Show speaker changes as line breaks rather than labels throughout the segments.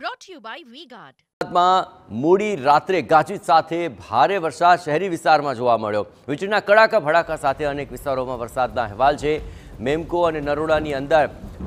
brought you bye VGuard.
ગુજરાતમાં મોડી રાત્રે ગાજવીજ સાથે ભારે વરસાદ શહેરી વિસ્તારમાં જોવા મળ્યો. વીજળીના કડાકા ભડાકા સાથે અનેક વિસ્તારોમાં વરસાદના અહેવાલ છે. મેમકો અને નરોડાની અંદર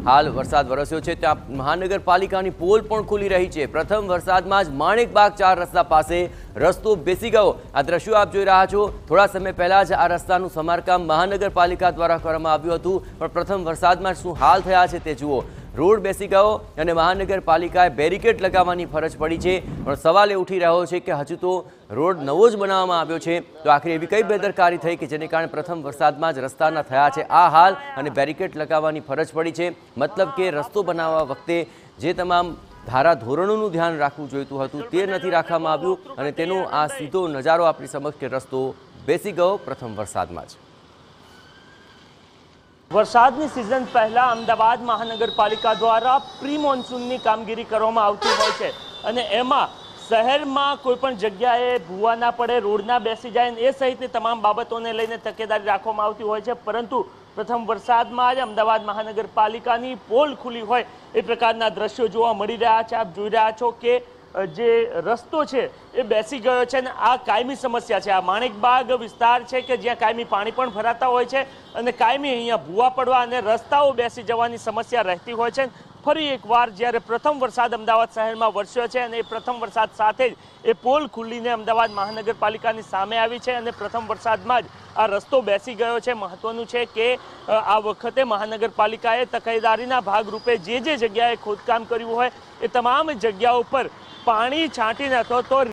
હાલ વરસાદ વરસ્યો છે. ત્યાં મહાનગરપાલિકાની પોલ પણ ખુલી રહી છે. પ્રથમ વરસાદમાં જ માણેકબાગ ચાર રસ્તા પાસે રસ્તો બેસી ગયો. આ દ્રશ્યો આપ જોઈ રહ્યા છો. થોડા સમય પહેલાં જ આ રસ્તાનું સમારકામ મહાનગરપાલિકા દ્વારા કરવામાં આવ્યું હતું. પણ પ્રથમ વરસાદમાં શું હાલ થયા છે તે જુઓ. રોડ બેસી ગયો અને મહાનગરપાલિકાએ બેરિકેડ લગાવવાની ફરજ પડી છે. પણ સવાલ એ ઉઠી રહ્યો છે કે હજુ તો રોડ નવો જ બનાવવામાં આવ્યો છે. તો આખરે એવી કઈ બેદરકારી થઈ કે જેને કારણે પ્રથમ વરસાદમાં જ રસ્તાના થયા છે આ હાલ અને બેરિકેડ લગાવવાની ફરજ પડી છે? મતલબ કે રસ્તો બનાવવા વખતે જે તમામ ધારા ધોરણોનું ધ્યાન રાખવું જોઈતું હતું તે નથી રાખવામાં આવ્યું અને તેનો આ સીધો નજારો આપણી સમક્ષ કે રસ્તો બેસી ગયો પ્રથમ વરસાદમાં જ.
વરસાદની સિઝન પહેલાં અમદાવાદ મહાનગરપાલિકા દ્વારા પ્રી મોન્સૂનની કામગીરી કરવામાં આવતી હોય છે અને એમાં શહેરમાં કોઈપણ જગ્યાએ ભૂવા ના પડે, રોડ ના બેસી જાય એ સહિતની તમામ બાબતોને લઈને તકેદારી રાખવામાં આવતી હોય છે. પરંતુ પ્રથમ વરસાદમાં જ અમદાવાદ મહાનગરપાલિકાની પોલ ખુલી હોય એ પ્રકારના દ્રશ્યો જોવા મળી રહ્યા છે. આપ જોઈ રહ્યા છો કે જે રસ્તો છે એ બેસી ગયો છે અને આ કાયમી સમસ્યા છે. આ માણેકબાગ વિસ્તાર છે કે જ્યાં કાયમી પાણી પણ ભરાતા હોય છે અને કાયમી અહીંયા ભૂવા પડવા અને રસ્તાઓ બેસી જવાની સમસ્યા રહેતી હોય છે. ફરી એકવાર જ્યારે પ્રથમ વરસાદ અમદાવાદ શહેરમાં વરસ્યો છે અને એ પ્રથમ વરસાદ સાથે જ એ પોલ ખુલ્લીને અમદાવાદ મહાનગરપાલિકાની સામે આવી છે અને પ્રથમ વરસાદમાં જ આ રસ્તો બેસી ગયો છે. મહત્વનું છે કે આ વખતે મહાનગરપાલિકાએ તકેદારીના ભાગરૂપે જે જે જગ્યાએ ખોદકામ કર્યું હોય એ તમામ જગ્યાઓ પર પાણી છાંટીને નાખો તો